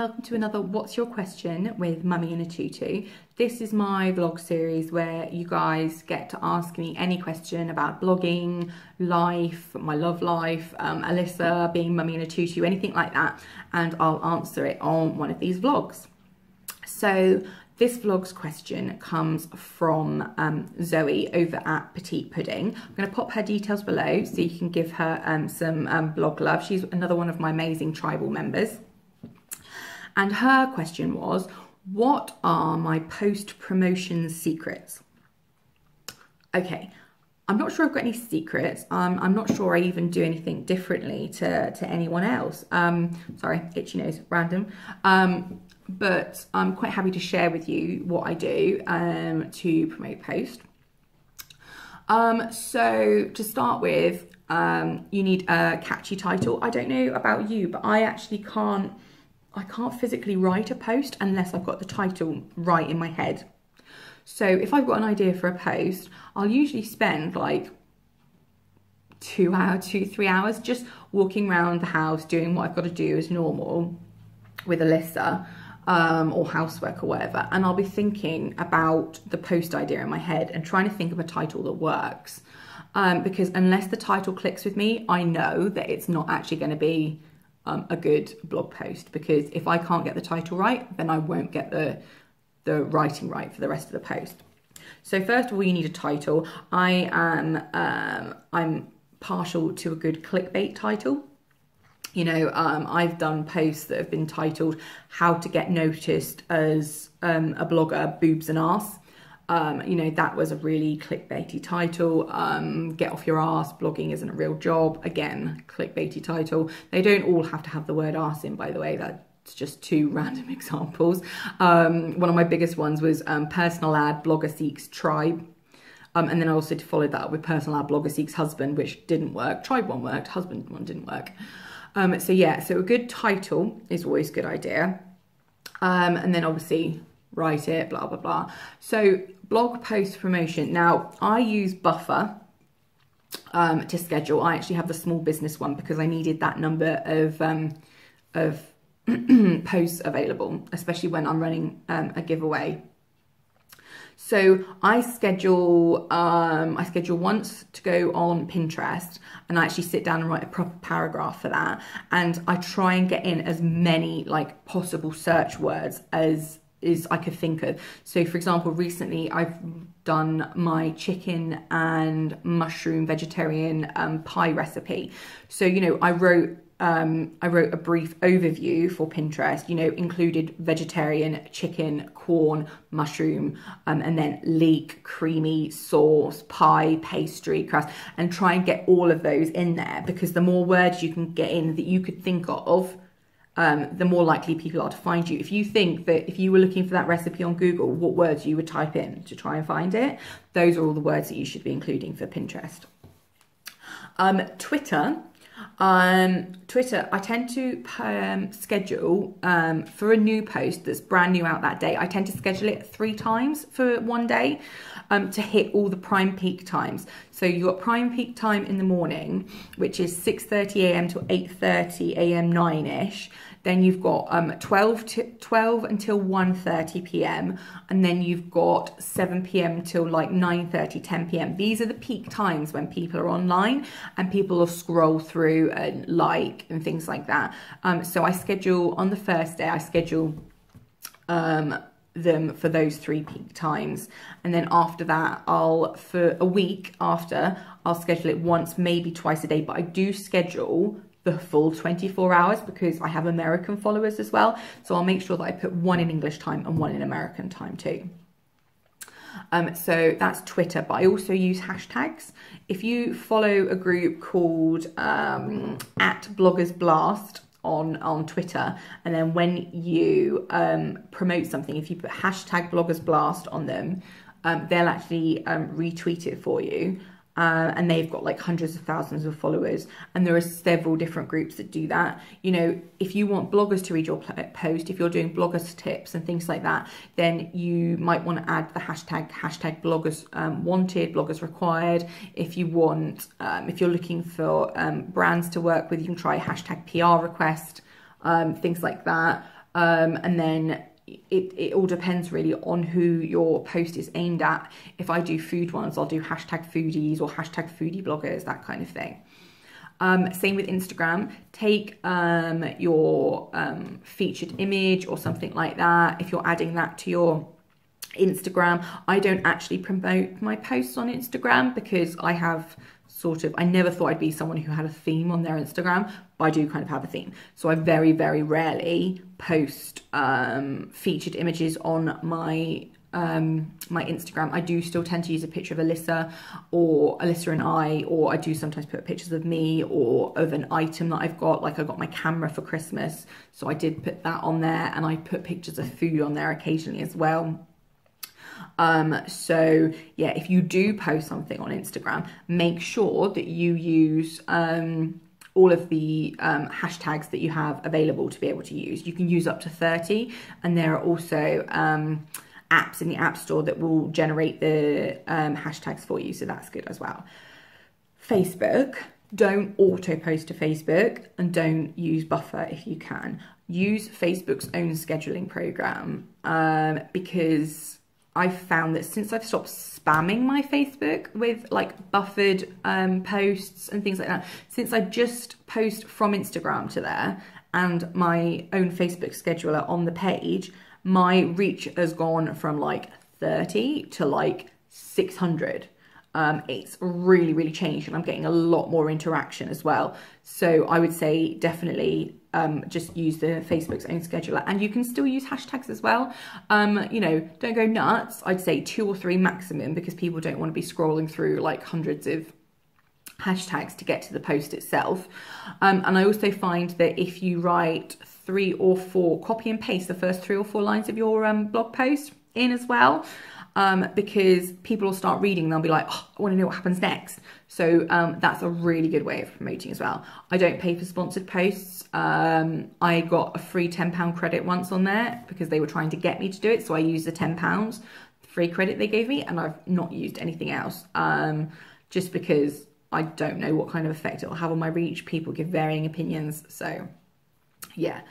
welcome to another What's Your Question with Mummy in a Tutu. This is my vlog series where you guys get to ask me any question about blogging, life, my love life, um, Alyssa being Mummy in a Tutu, anything like that and I'll answer it on one of these vlogs. So this vlog's question comes from um, Zoe over at Petite Pudding. I'm going to pop her details below so you can give her um, some um, blog love. She's another one of my amazing tribal members. And her question was, what are my post-promotion secrets? Okay, I'm not sure I've got any secrets. Um, I'm not sure I even do anything differently to, to anyone else. Um, sorry, itchy nose, random. Um, but I'm quite happy to share with you what I do um, to promote post. Um, so to start with, um, you need a catchy title. I don't know about you, but I actually can't, I can't physically write a post unless I've got the title right in my head. So if I've got an idea for a post, I'll usually spend like two hours, two, three hours just walking around the house doing what I've got to do as normal with Alyssa um, or housework or whatever, and I'll be thinking about the post idea in my head and trying to think of a title that works. Um, because unless the title clicks with me, I know that it's not actually going to be um, a good blog post. Because if I can't get the title right, then I won't get the the writing right for the rest of the post. So first of all, you need a title. I am um, I'm partial to a good clickbait title you know, um, I've done posts that have been titled "How to Get Noticed as um, a Blogger, Boobs and Ass." Um, you know, that was a really clickbaity title. Um, Get off your ass, blogging isn't a real job. Again, clickbaity title. They don't all have to have the word ass in, by the way. That's just two random examples. Um, one of my biggest ones was um, personal ad, blogger seeks tribe. Um, and then I also followed that up with personal ad, blogger seeks husband, which didn't work. Tribe one worked, husband one didn't work. Um, so yeah, so a good title is always a good idea. And then obviously write it, blah, blah, blah. So blog post promotion. Now I use Buffer um, to schedule. I actually have the small business one because I needed that number of, um, of posts available, especially when I'm running um, a giveaway so I schedule, um, I schedule once to go on Pinterest and I actually sit down and write a proper paragraph for that. And I try and get in as many like possible search words as is I could think of. So for example, recently I've done my chicken and mushroom vegetarian um, pie recipe. So, you know, I wrote um, I wrote a brief overview for Pinterest, you know, included vegetarian, chicken, corn, mushroom, um, and then leek, creamy sauce, pie, pastry, crust, and try and get all of those in there because the more words you can get in that you could think of, um, the more likely people are to find you. If you think that if you were looking for that recipe on Google, what words you would type in to try and find it, those are all the words that you should be including for Pinterest. Um, Twitter um, Twitter, I tend to um, schedule um, for a new post that's brand new out that day. I tend to schedule it three times for one day um, to hit all the prime peak times. So you've got prime peak time in the morning, which is 6.30 a.m. to 8.30 a.m. 9-ish. Then you've got um, 12, to, 12 until 1.30 p.m. And then you've got 7 p.m. till like 9.30, 10 p.m. These are the peak times when people are online and people will scroll through and like and things like that. Um, so I schedule, on the first day, I schedule um, them for those three peak times. And then after that, I'll, for a week after, I'll schedule it once, maybe twice a day. But I do schedule the full 24 hours because I have American followers as well. So I'll make sure that I put one in English time and one in American time too. Um, so that's Twitter, but I also use hashtags. If you follow a group called um, at Bloggers Blast on on Twitter, and then when you um, promote something, if you put hashtag Bloggers Blast on them, um, they'll actually um, retweet it for you uh, and they've got like hundreds of thousands of followers. And there are several different groups that do that. You know if you want bloggers to read your post if you're doing bloggers tips and things like that then you might want to add the hashtag hashtag bloggers um, wanted bloggers required. If you want um, if you're looking for um, brands to work with you can try hashtag pr request um, things like that. Um, and then it, it all depends really on who your post is aimed at. If I do food ones, I'll do hashtag foodies or hashtag foodie bloggers, that kind of thing. Um, same with Instagram. Take um, your um, featured image or something like that. If you're adding that to your Instagram, I don't actually promote my posts on Instagram because I have sort of, I never thought I'd be someone who had a theme on their Instagram, but I do kind of have a theme. So I very, very rarely post um, featured images on my um, my Instagram, I do still tend to use a picture of Alyssa or Alyssa and I, or I do sometimes put pictures of me or of an item that I've got. Like I got my camera for Christmas, so I did put that on there, and I put pictures of food on there occasionally as well. Um, so yeah, if you do post something on Instagram, make sure that you use um, all of the um, hashtags that you have available to be able to use. You can use up to 30, and there are also um, apps in the App Store that will generate the um, hashtags for you, so that's good as well. Facebook, don't auto post to Facebook and don't use Buffer if you can. Use Facebook's own scheduling program um, because I've found that since I've stopped spamming my Facebook with like buffered um, posts and things like that, since I just post from Instagram to there and my own Facebook scheduler on the page, my reach has gone from like 30 to like 600. Um, it's really, really changed and I'm getting a lot more interaction as well. So I would say definitely um, just use the Facebook's own scheduler and you can still use hashtags as well. Um, you know, don't go nuts. I'd say two or three maximum because people don't want to be scrolling through like hundreds of hashtags to get to the post itself. Um, and I also find that if you write three or four, copy and paste the first three or four lines of your um, blog post in as well. Um, because people will start reading, they'll be like, oh, I want to know what happens next. So um, that's a really good way of promoting as well. I don't pay for sponsored posts. Um, I got a free £10 credit once on there because they were trying to get me to do it. So I used the £10 free credit they gave me and I've not used anything else um, just because I don't know what kind of effect it will have on my reach. People give varying opinions. So yeah,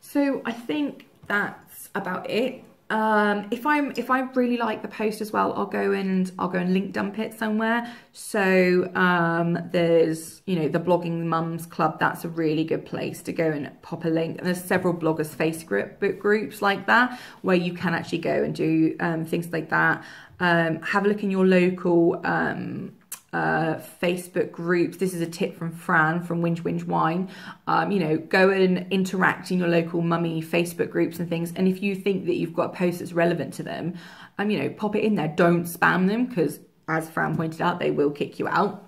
so I think that's about it. Um, if I'm if I really like the post as well, I'll go and I'll go and link dump it somewhere. So um, there's you know the blogging mums club. That's a really good place to go and pop a link. And there's several bloggers Facebook groups like that where you can actually go and do um, things like that. Um, have a look in your local um, uh, Facebook groups. This is a tip from Fran from Whinge Whinge Wine. Um, you know, go and interact in your local mummy Facebook groups and things. And if you think that you've got a post that's relevant to them, um, you know, pop it in there. Don't spam them because, as Fran pointed out, they will kick you out.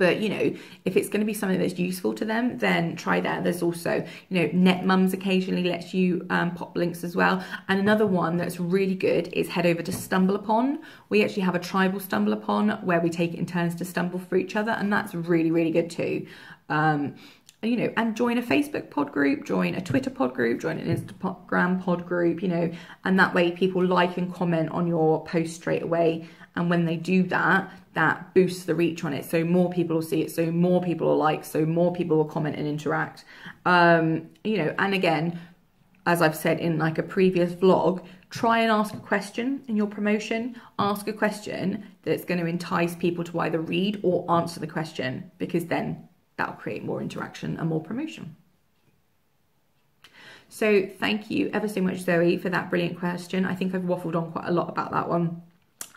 But you know, if it's going to be something that's useful to them, then try that. There's also, you know, Netmums occasionally lets you um, pop links as well. And another one that's really good is head over to StumbleUpon. We actually have a tribal StumbleUpon where we take it in turns to stumble for each other, and that's really, really good too. Um, you know, and join a Facebook pod group, join a Twitter pod group, join an Instagram pod group, you know, and that way people like and comment on your post straight away. And when they do that, that boosts the reach on it. So more people will see it, so more people will like, so more people will comment and interact. Um, you know, and again, as I've said in like a previous vlog, try and ask a question in your promotion. Ask a question that's going to entice people to either read or answer the question because then that'll create more interaction and more promotion. So thank you ever so much, Zoe, for that brilliant question. I think I've waffled on quite a lot about that one.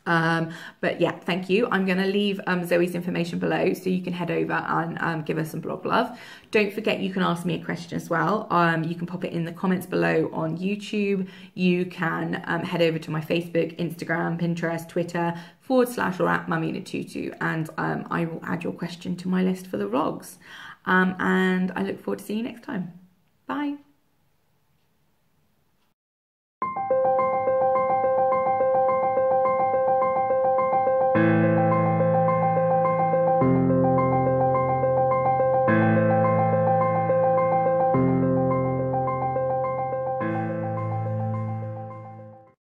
Um, but yeah, thank you. I'm going to leave um, Zoe's information below so you can head over and um, give us some blog love. Don't forget you can ask me a question as well. Um, you can pop it in the comments below on YouTube. You can um, head over to my Facebook, Instagram, Pinterest, Twitter, forward slash or at mummy in tutu and um, I will add your question to my list for the vlogs. and I look forward to seeing you next time. Bye.